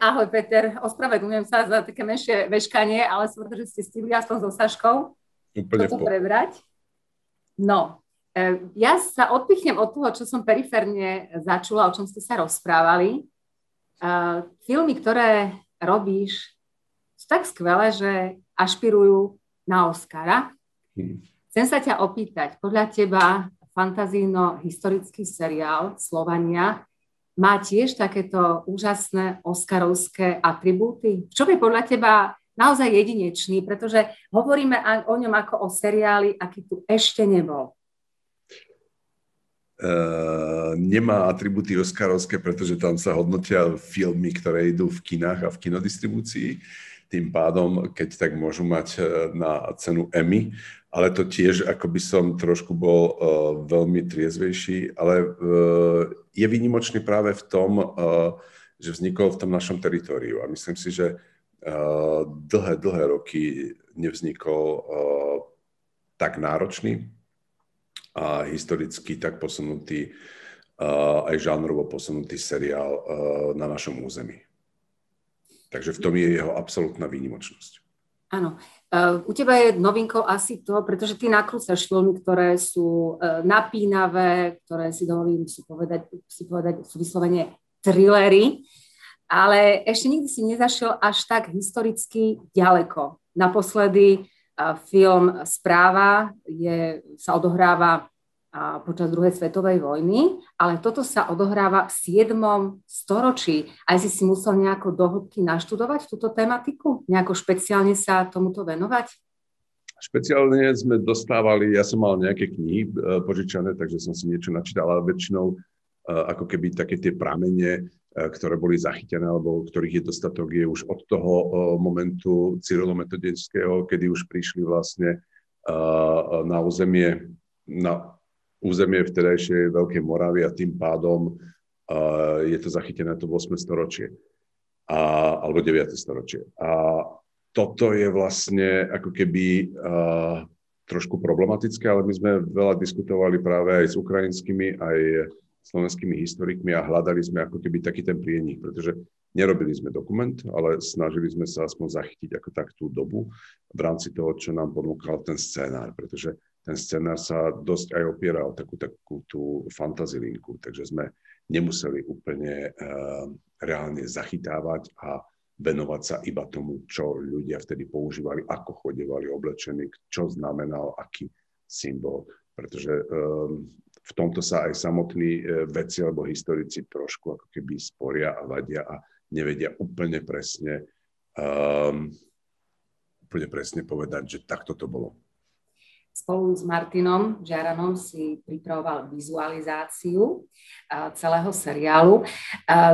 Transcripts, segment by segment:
ahoj Peter, ospravedlňujem sa za také menšie veškanie, ale som že ste stihli aspoň so Saškou Úplne to prebrať. No, e, ja sa odpichnem od toho, čo som periférne začula, o čom ste sa rozprávali. E, filmy, ktoré robíš, sú tak skvelé, že ašpirujú na Oscara. Hmm. Chcem sa ťa opýtať, podľa teba fantazíno-historický seriál Slovania má tiež takéto úžasné oscarovské atribúty? Čo je podľa teba naozaj jedinečný, pretože hovoríme o ňom ako o seriáli, aký tu ešte nebol. Uh, nemá atributy Oscarovské, pretože tam sa hodnotia filmy, ktoré idú v kinách a v kinodistribúcii. Tým pádom, keď tak môžu mať uh, na cenu Emmy, ale to tiež, ako by som trošku bol uh, veľmi triezvejší, ale uh, je výnimočný práve v tom, uh, že vznikol v tom našom teritoriu. A myslím si, že uh, dlhé, dlhé roky nevznikol uh, tak náročný a historicky tak posunutý, uh, aj žánrovo posunutý seriál uh, na našom území. Takže v tom je jeho absolútna výnimočnosť. Áno. Uh, u teba je novinkou asi to, pretože ty nakrúcaš filmy, ktoré sú uh, napínavé, ktoré si dovolím si povedať, si povedať sú vyslovene thrillery, ale ešte nikdy si nezašiel až tak historicky ďaleko. Naposledy uh, film Správa je, sa odohráva počas druhej svetovej vojny, ale toto sa odohráva v 7. storočí. Aj si si musel nejako dohodky naštudovať túto tematiku? Nejako špeciálne sa tomuto venovať? Špeciálne sme dostávali, ja som mal nejaké knihy e, požičané, takže som si niečo načítal, ale väčšinou e, ako keby také tie pramene, e, ktoré boli zachytené, alebo ktorých je dostatok, je už od toho momentu cyrilometodického, kedy už prišli vlastne na územie, na územie vtedajšej Veľkej Moravy a tým pádom uh, je to zachytené to 8. storočie a, alebo 9. storočie. A toto je vlastne ako keby uh, trošku problematické, ale my sme veľa diskutovali práve aj s ukrajinskými, aj slovenskými historikmi a hľadali sme ako keby taký ten prienik, pretože nerobili sme dokument, ale snažili sme sa aspoň zachytiť ako tak tú dobu v rámci toho, čo nám ponúkal ten scénár, pretože ten scenár sa dosť aj opiera o takú, takú tú fantazilinku, takže sme nemuseli úplne uh, reálne zachytávať a venovať sa iba tomu, čo ľudia vtedy používali, ako chodevali oblečení, čo znamenal aký symbol. Pretože um, v tomto sa aj samotní uh, vedci alebo historici trošku ako keby sporia a vadia a nevedia úplne presne, um, úplne presne povedať, že takto to bolo spolu s Martinom Žiaranom si pripravoval vizualizáciu celého seriálu.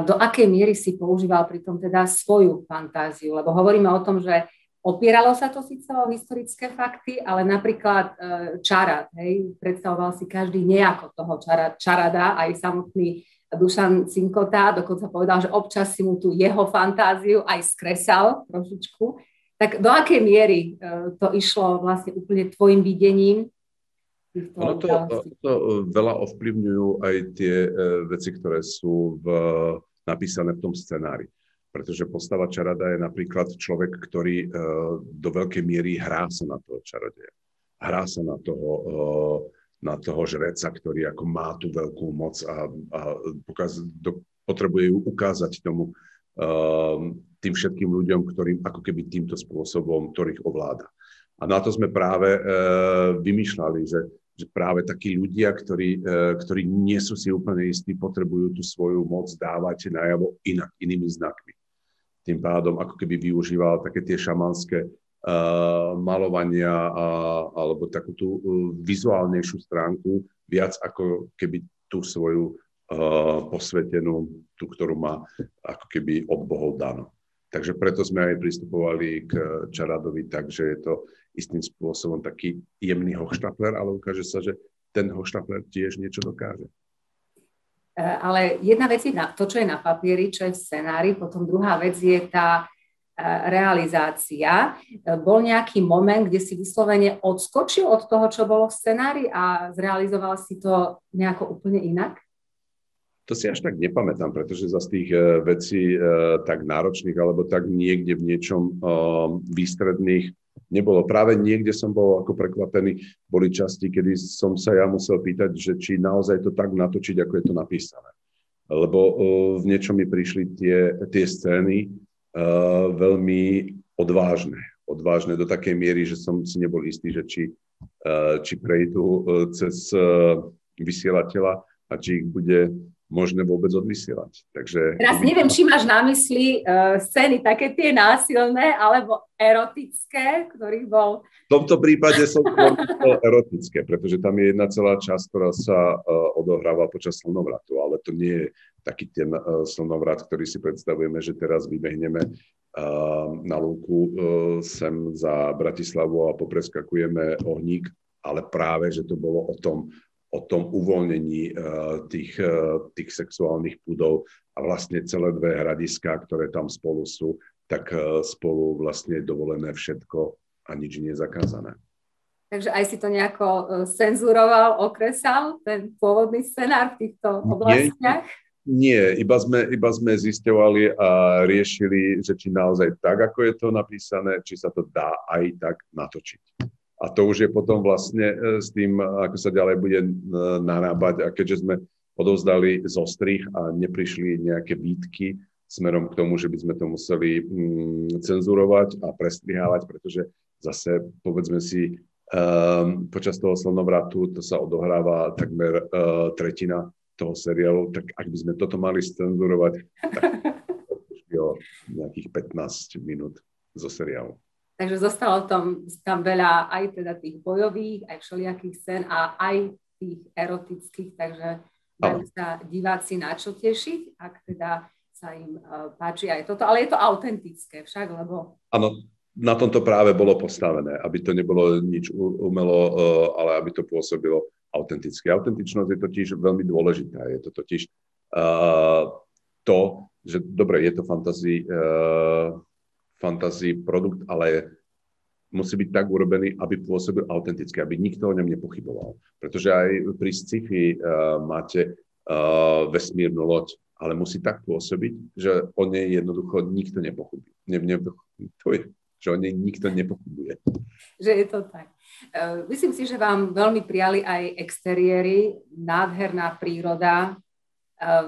Do akej miery si používal pritom teda svoju fantáziu? Lebo hovoríme o tom, že opieralo sa to síce o historické fakty, ale napríklad e, Čarad, hej, predstavoval si každý nejako toho Čarada, aj samotný Dušan Cinkota, dokonca povedal, že občas si mu tú jeho fantáziu aj skresal trošičku. Tak do akej miery e, to išlo vlastne úplne tvojim videním? Ono to, to veľa ovplyvňujú aj tie e, veci, ktoré sú v, napísané v tom scenári. Pretože postava Čarada je napríklad človek, ktorý e, do veľkej miery hrá sa na toho čarodeja. Hrá sa na toho, na toho žreca, ktorý ako má tú veľkú moc a, a pokaz, do, potrebuje ju ukázať tomu tým všetkým ľuďom, ktorým ako keby týmto spôsobom, ktorých ovláda. A na to sme práve e, vymýšľali, že, že práve takí ľudia, ktorí, e, ktorí nie sú si úplne istí, potrebujú tú svoju moc dávať najavo inak, inými znakmi. Tým pádom ako keby využíval také tie šamanské uh, malovania a, alebo takú tú uh, vizuálnejšiu stránku, viac ako keby tú svoju uh, posvetenú, tú, ktorú má ako keby od bohov dano. Takže preto sme aj pristupovali k Čaradovi tak, že je to istým spôsobom taký jemný hochštapler, ale ukáže sa, že ten hochštapler tiež niečo dokáže. E, ale jedna vec je to, čo je na papieri, čo je v scenári, potom druhá vec je tá e, realizácia. Bol nejaký moment, kde si vyslovene odskočil od toho, čo bolo v scenári a zrealizoval si to nejako úplne inak? To si až tak nepamätám, pretože za tých uh, vecí uh, tak náročných alebo tak niekde v niečom uh, výstredných nebolo. Práve niekde som bol ako prekvapený. Boli časti, kedy som sa ja musel pýtať, že či naozaj to tak natočiť, ako je to napísané. Lebo v niečom mi prišli tie, tie scény veľmi odvážne. Odvážne do takej miery, že som si nebol istý, že či, či prejdú cez vysielateľa a či ich bude možné vôbec odvysielať. Takže... Teraz neviem, či máš na mysli uh, scény také tie násilné alebo erotické, ktorých bol... V tomto prípade som erotické, pretože tam je jedna celá časť, ktorá sa uh, odohráva počas slnovratu, ale to nie je taký ten uh, slnovrat, ktorý si predstavujeme, že teraz vybehneme uh, na lúku uh, sem za Bratislavu a popreskakujeme ohník, ale práve, že to bolo o tom, o tom uvoľnení uh, tých, uh, tých sexuálnych púdov a vlastne celé dve hradiská, ktoré tam spolu sú, tak uh, spolu vlastne je dovolené všetko a nič nie je zakázané. Takže aj si to nejako cenzuroval, okresal, ten pôvodný scenár v týchto oblastiach? Nie, nie iba, sme, iba sme zisťovali a riešili, že či naozaj tak, ako je to napísané, či sa to dá aj tak natočiť. A to už je potom vlastne e, s tým, ako sa ďalej bude e, narábať. A keďže sme odovzdali zostrých a neprišli nejaké výtky smerom k tomu, že by sme to museli mm, cenzurovať a prestrihávať, pretože zase, povedzme si, um, počas toho slnovratu to sa odohráva takmer uh, tretina toho seriálu, tak ak by sme toto mali cenzurovať, tak to nejakých 15 minút zo seriálu. Takže zostalo tam, tam veľa aj teda tých bojových, aj všelijakých scén a aj tých erotických, takže majú sa diváci na čo tešiť, ak teda sa im uh, páči aj toto, ale je to autentické však, lebo... Áno, na tomto práve bolo postavené, aby to nebolo nič umelo, uh, ale aby to pôsobilo autenticky. Autentičnosť je totiž veľmi dôležitá. Je to totiž uh, to, že dobre, je to fantasy, uh, fantasy produkt, ale musí byť tak urobený, aby pôsobil autenticky, aby nikto o ňom nepochyboval. Pretože aj pri sci-fi uh, máte uh, vesmírnu loď, ale musí tak pôsobiť, že o nej jednoducho nikto nepochybuje. Ne, ne, to je, že o nej nikto nepochybuje. Že je to tak. Uh, myslím si, že vám veľmi prijali aj exteriéry, nádherná príroda, Eh,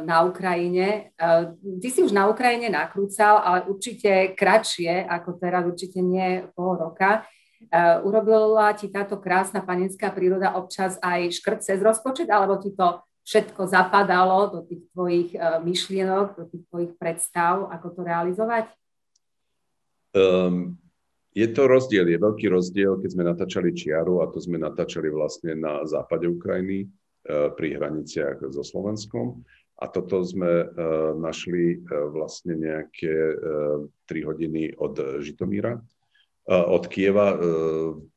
na Ukrajine. Eh, ty si už na Ukrajine nakrúcal, ale určite kratšie ako teraz, určite nie pol roka. Eh, urobila ti táto krásna panenská príroda občas aj škrt cez rozpočet, alebo ti to všetko zapadalo do tých tvojich myšlienok, do tých tvojich predstav, ako to realizovať? Um, je to rozdiel, je veľký rozdiel, keď sme natáčali Čiaru a to sme natáčali vlastne na západe Ukrajiny pri hraniciach so Slovenskom. A toto sme uh, našli uh, vlastne nejaké uh, e, 3 hodiny od Žitomíra, od Kieva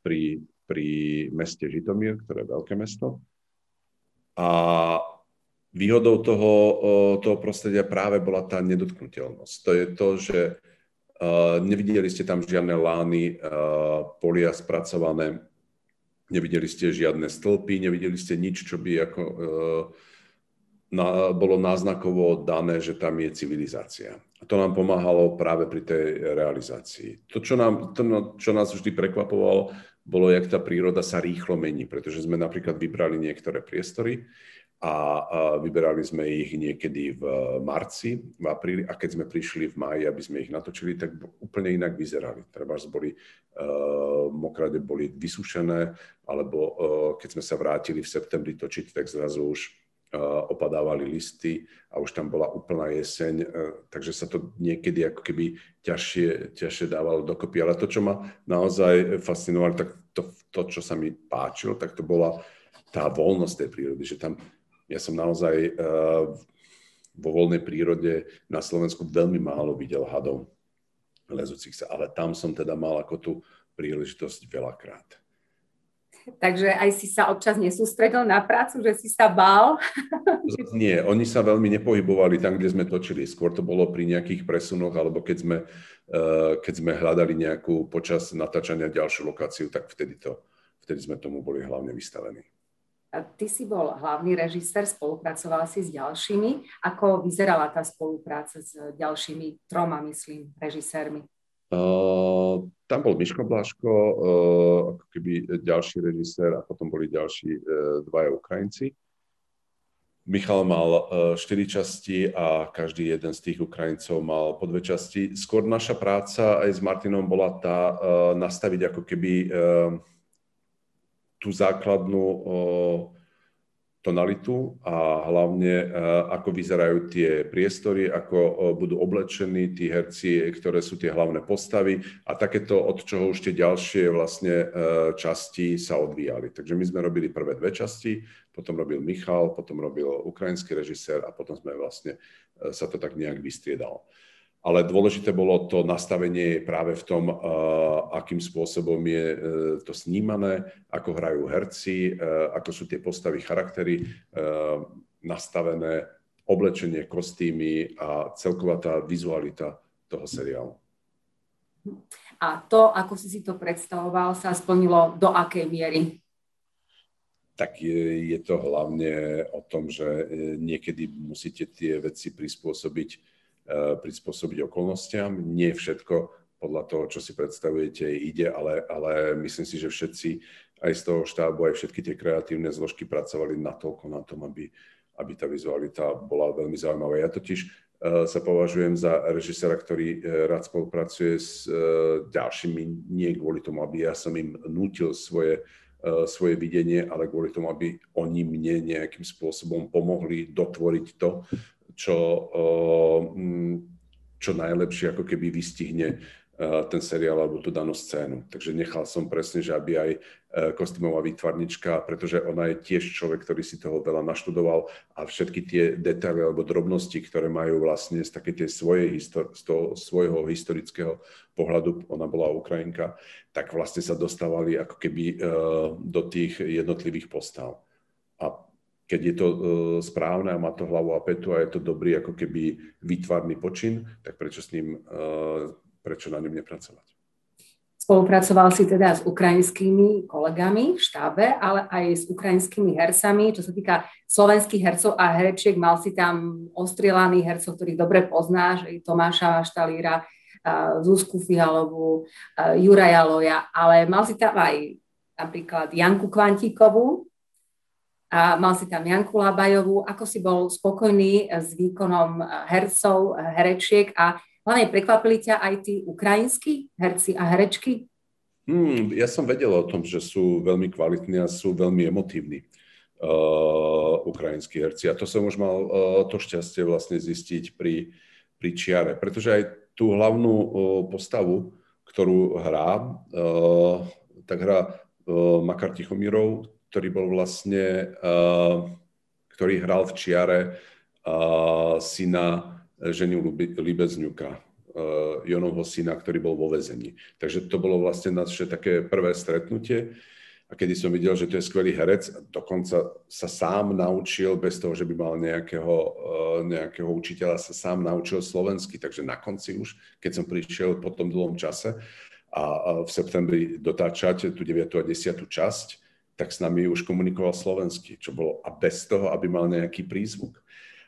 pri, pri meste Žitomír, ktoré je veľké mesto. A výhodou toho, toho prostredia práve bola tá nedotknutelnosť. To je to, že nevideli ste tam žiadne lány, polia spracované, nevideli ste žiadne stĺpy, nevideli ste nič, čo by ako... Na, bolo náznakovo dané, že tam je civilizácia. To nám pomáhalo práve pri tej realizácii. To, čo, nám, to, čo nás vždy prekvapovalo, bolo, jak tá príroda sa rýchlo mení, pretože sme napríklad vybrali niektoré priestory a, a vyberali sme ich niekedy v marci, v apríli a keď sme prišli v máji, aby sme ich natočili, tak úplne inak vyzerali. Treba boli uh, mokrade boli vysušené, alebo uh, keď sme sa vrátili v septembri točiť, tak zrazu už opadávali listy a už tam bola úplná jeseň, takže sa to niekedy ako keby ťažšie, ťažšie dávalo dokopy. Ale to, čo ma naozaj fascinovalo, tak to, to, čo sa mi páčilo, tak to bola tá voľnosť tej prírody, že tam ja som naozaj vo voľnej prírode na Slovensku veľmi málo videl hadov lezúcich sa, ale tam som teda mal ako tú príležitosť veľakrát. Takže aj si sa občas nesústredil na prácu, že si sa bál? Nie, oni sa veľmi nepohybovali tam, kde sme točili. Skôr to bolo pri nejakých presunoch, alebo keď sme, eh, keď sme hľadali nejakú počas natáčania ďalšiu lokáciu, tak vtedy, to, vtedy sme tomu boli hlavne vystavení. Ty si bol hlavný režisér, spolupracoval si s ďalšími. Ako vyzerala tá spolupráca s ďalšími troma, myslím, režisérmi? Uh, tam bol Miško Blaško, uh, ako keby ďalší režisér a potom boli ďalší uh, dvaja Ukrajinci. Michal mal štyri časti a každý jeden z tých Ukrajincov mal po dve časti. Skôr naša práca aj s Martinom bola tá nastaviť ako keby tú základnú tonalitu a hlavne ako vyzerajú tie priestory, ako budú oblečení tí herci, ktoré sú tie hlavné postavy a takéto, od čoho už tie ďalšie vlastne časti sa odvíjali. Takže my sme robili prvé dve časti, potom robil Michal, potom robil ukrajinský režisér a potom sme vlastne sa to tak nejak vystriedalo ale dôležité bolo to nastavenie práve v tom, akým spôsobom je e, to snímané, ako hrajú herci, e, ako sú tie postavy, charaktery nastavené, oblečenie, kostýmy a celková tá vizualita toho seriálu. A to, ako si si to predstavoval, sa splnilo do akej miery? tak je, je to hlavne o tom, že niekedy musíte tie veci prispôsobiť Eh, prispôsobiť okolnostiam. Nie všetko podľa toho, čo si predstavujete, ide, ale, ale myslím si, že všetci aj z toho štábu, aj všetky tie kreatívne zložky pracovali natoľko na tom, aby, aby tá vizualita bola veľmi zaujímavá. Ja totiž uh, sa považujem za režisera, ktorý uh, rád spolupracuje s ďalšími, nie kvôli tomu, aby ja som im nútil svoje, svoje videnie, ale kvôli tomu, aby oni mne nejakým spôsobom pomohli dotvoriť to, čo, čo najlepšie ako keby vystihne ten seriál alebo tú danú scénu. Takže nechal som presne, že aby aj e, kostýmová výtvarnička, pretože ona je tiež človek, ktorý si toho veľa naštudoval a všetky tie detaily alebo drobnosti, ktoré majú vlastne z také tej svojej, z toho svojho historického pohľadu, ona bola Ukrajinka, tak vlastne sa dostávali ako keby e, do tých jednotlivých postav. A keď je to uh, správne a má to hlavu a petu a je to dobrý ako keby výtvarný počin, tak prečo s ním, uh, prečo na ňom nepracovať? Spolupracoval si teda s ukrajinskými kolegami v štábe, ale aj s ukrajinskými hercami. Čo sa týka slovenských hercov a herečiek, mal si tam ostrielaných hercov, ktorých dobre poznáš, Tomáša Vaštalíra, Zuzku Fihalovú, Juraja Loja, ale mal si tam aj napríklad Janku Kvantíkovú, mal si tam Janku Labajovú. Ako si bol spokojný s výkonom hercov, herečiek a hlavne prekvapili ťa aj tí ukrajinskí herci a herečky? Hmm, ja som vedel o tom, že sú veľmi kvalitní a sú veľmi emotívni uh, ukrajinskí herci. A to som už mal uh, to šťastie vlastne zistiť pri, pri čiare. Pretože aj tú hlavnú uh, postavu, ktorú hrá, uh, tak hrá uh, Makar Tichomírov, ktorý bol vlastne, uh, ktorý hral v čiare uh, syna ženy Libezňuka, uh, Jonovho syna, ktorý bol vo väzení. Takže to bolo vlastne naše také prvé stretnutie. A kedy som videl, že to je skvelý herec, dokonca sa sám naučil, bez toho, že by mal nejakého, nejakého učiteľa, sa sám naučil slovensky. Takže na konci už, keď som prišiel po tom dlhom čase a v septembri dotáčať tú 9. a 10. časť, tak s nami už komunikoval slovensky, čo bolo a bez toho, aby mal nejaký prízvuk.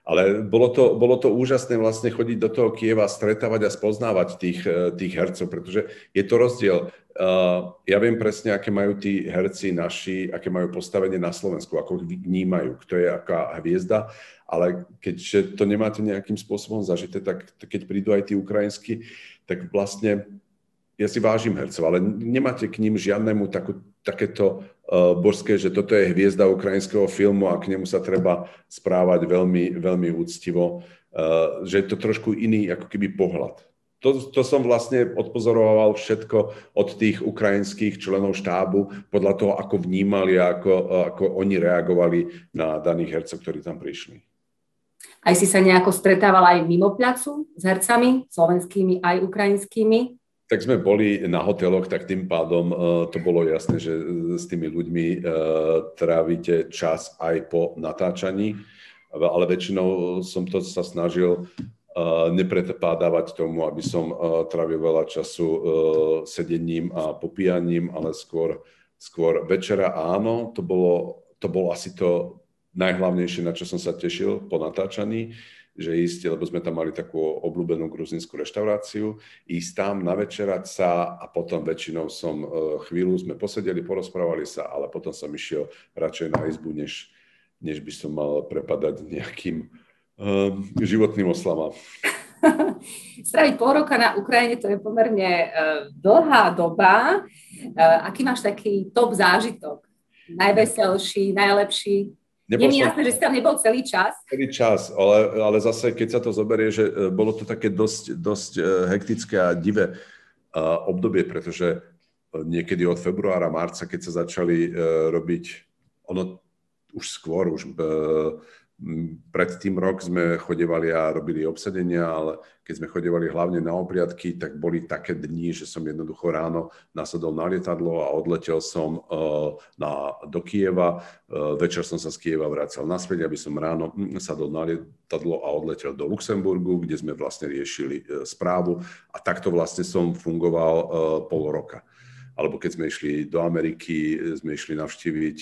Ale bolo to, bolo to úžasné vlastne chodiť do toho Kieva, stretávať a spoznávať tých, eh, tých hercov, pretože je to rozdiel. Uh, ja viem presne, aké majú tí herci naši, aké majú postavenie na Slovensku, ako ich vnímajú, kto je aká hviezda, ale keď to nemáte nejakým spôsobom zažité, tak keď prídu aj tí ukrajinskí, tak vlastne ja si vážim hercov, ale nemáte k ním žiadnemu takú, takéto uh, božské, že toto je hviezda ukrajinského filmu a k nemu sa treba správať veľmi, veľmi úctivo, uh, že je to trošku iný ako keby pohľad. To, to som vlastne odpozoroval všetko od tých ukrajinských členov štábu, podľa toho, ako vnímali a ako, ako oni reagovali na daných hercov, ktorí tam prišli. Aj si sa nejako stretával aj mimo placu s hercami, slovenskými aj ukrajinskými? Tak sme boli na hoteloch, tak tým pádom uh, to bolo jasné, že s tými ľuďmi uh, trávite čas aj po natáčaní, ale väčšinou som to sa snažil uh, nepredpádavať tomu, aby som uh, trávil veľa času uh, sedením a popíjaním, ale skôr, skôr večera áno, to bolo, to bolo asi to najhlavnejšie, na čo som sa tešil po natáčaní, že ísť, lebo sme tam mali takú obľúbenú gruzinskú reštauráciu, ísť tam, navečerať sa a potom väčšinou som e, chvíľu sme posedeli, porozprávali sa, ale potom som išiel radšej na izbu, než, než by som mal prepadať nejakým um, životným oslavám. Spraviť pol roka na Ukrajine, to je pomerne uh, dlhá doba. Aký máš taký top zážitok? Najveselší, najlepší? Nebol Je mi jasné, že si tam nebol celý čas. Celý čas, ale, ale zase, keď sa to zoberie, že e, bolo to také dosť, dosť e, hektické a divé obdobie, pretože e, niekedy od februára, marca, keď sa začali robiť, ono už skôr, už pred tým rok sme chodevali a robili obsadenia, ale keď sme chodevali hlavne na obliadky, tak boli také dni, že som jednoducho ráno nasadol na lietadlo a odletel som uh, na, do Kieva. Uh, večer som sa z Kieva vracal naspäť, aby som ráno hm, sadol na lietadlo a odletel do Luxemburgu, kde sme vlastne riešili uh, správu. A takto vlastne som fungoval pol roka alebo keď sme išli do Ameriky, sme išli navštíviť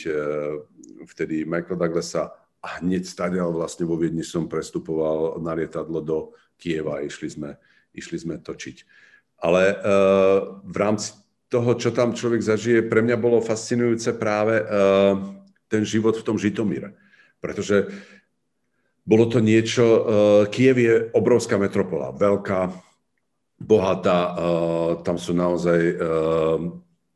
vtedy Michael Douglasa a hneď stadiaľ vlastne vo Viedni som prestupoval na lietadlo do Kieva a išli sme, išli sme točiť. Ale uh, v rámci toho, čo tam človek zažije, pre mňa bolo fascinujúce práve uh, ten život v tom Žitomíre. Pretože bolo to niečo, uh, Kiev je obrovská metropola, veľká, bohatá, uh, tam sú naozaj uh,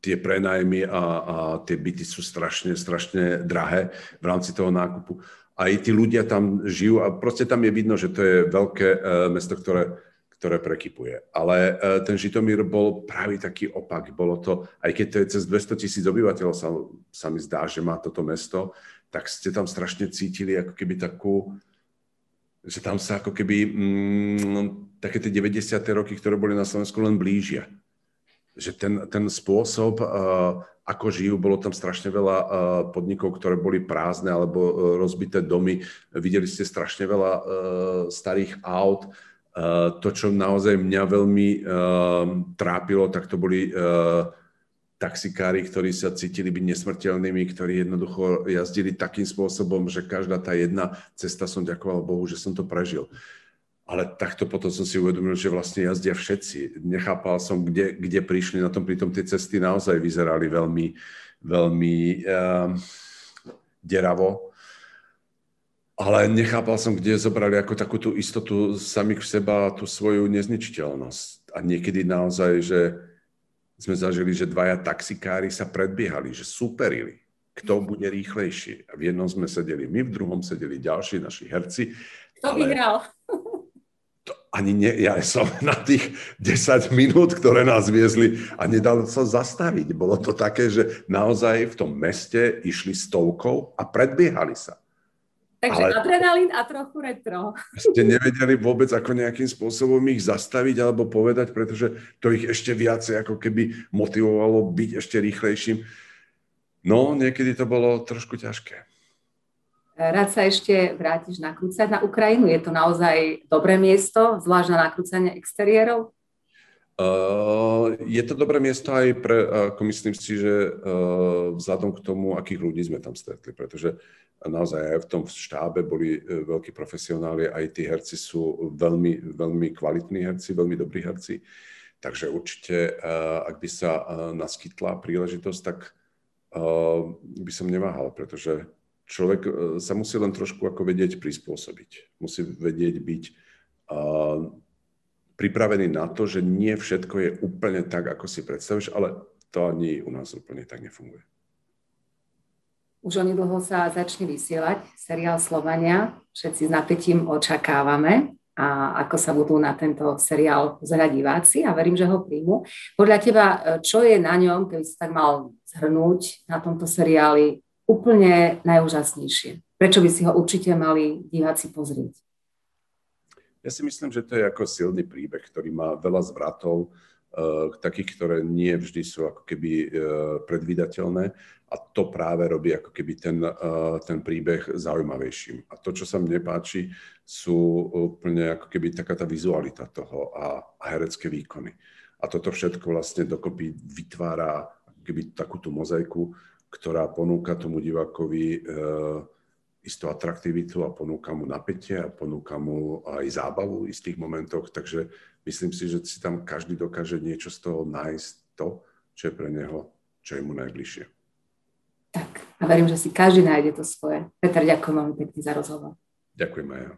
tie prenajmy a, a tie byty sú strašne, strašne drahé v rámci toho nákupu. Aj tí ľudia tam žijú a proste tam je vidno, že to je veľké uh, mesto, ktoré, ktoré prekypuje. Ale uh, ten Žitomír bol práve taký opak. Bolo to, aj keď to je cez 200 tisíc obyvateľov, sa, sa mi zdá, že má toto mesto, tak ste tam strašne cítili ako keby takú, že tam sa ako keby mm, také tie 90. roky, ktoré boli na Slovensku, len blížia že ten, ten spôsob, uh, ako žijú, bolo tam strašne veľa uh, podnikov, ktoré boli prázdne alebo uh, rozbité domy. Videli ste strašne veľa uh, starých aut. Uh, to, čo naozaj mňa veľmi uh, trápilo, tak to boli uh, taxikári, ktorí sa cítili byť nesmrteľnými, ktorí jednoducho jazdili takým spôsobom, že každá tá jedna cesta som ďakoval Bohu, že som to prežil. Ale takto potom som si uvedomil, že vlastne jazdia všetci. Nechápal som, kde, kde prišli na tom, pritom tie cesty naozaj vyzerali veľmi, veľmi uh, deravo. Ale nechápal som, kde zobrali ako takú tú istotu samých v seba, tú svoju nezničiteľnosť. A niekedy naozaj, že sme zažili, že dvaja taxikári sa predbiehali, že superili, kto bude rýchlejší. A v jednom sme sedeli my, v druhom sedeli ďalší naši herci. Kto ale... vyhral? Ani ne, ja som na tých 10 minút, ktoré nás viezli a nedalo sa zastaviť. Bolo to také, že naozaj v tom meste išli stovkou a predbiehali sa. Takže Ale adrenalín a trochu retro. Ste nevedeli vôbec, ako nejakým spôsobom ich zastaviť alebo povedať, pretože to ich ešte viacej ako keby motivovalo byť ešte rýchlejším. No, niekedy to bolo trošku ťažké. Rád sa ešte vrátiš nakrúcať na Ukrajinu? Je to naozaj dobré miesto, zvlášť na nakrúcanie exteriérov? Uh, je to dobré miesto aj pre, ako myslím si, že uh, vzhľadom k tomu, akých ľudí sme tam stretli, pretože naozaj aj v tom štábe boli uh, veľkí profesionáli, aj tí herci sú veľmi, veľmi kvalitní herci, veľmi dobrí herci. Takže určite, uh, ak by sa naskytla príležitosť, tak by som neváhal, pretože človek e, sa musí len trošku ako vedieť prispôsobiť. Musí vedieť byť uh, pripravený na to, že nie všetko je úplne tak, ako si predstavíš, ale to ani u nás úplne tak nefunguje. Už onedlho sa začne vysielať seriál Slovania. Všetci s napätím očakávame, a ako sa budú na tento seriál pozerať diváci a verím, že ho príjmu. Podľa teba, e, čo je na ňom, keby si tak mal zhrnúť na tomto seriáli, úplne najúžasnejšie? Prečo by si ho určite mali diváci pozrieť? Ja si myslím, že to je ako silný príbeh, ktorý má veľa zvratov, uh, takých, ktoré nie vždy sú ako keby uh, predvídateľné a to práve robí ako keby ten, uh, ten príbeh zaujímavejším. A to, čo sa mne páči, sú úplne ako keby taká tá vizualita toho a, a herecké výkony. A toto všetko vlastne dokopy vytvára keby takú tú mozaiku, ktorá ponúka tomu divákovi istú atraktivitu a ponúka mu napätie a ponúka mu aj zábavu v istých momentoch, takže myslím si, že si tam každý dokáže niečo z toho nájsť to, čo je pre neho, čo je mu najbližšie. Tak a verím, že si každý nájde to svoje. Peter, ďakujem veľmi pekne za rozhovor. Ďakujem aj ja.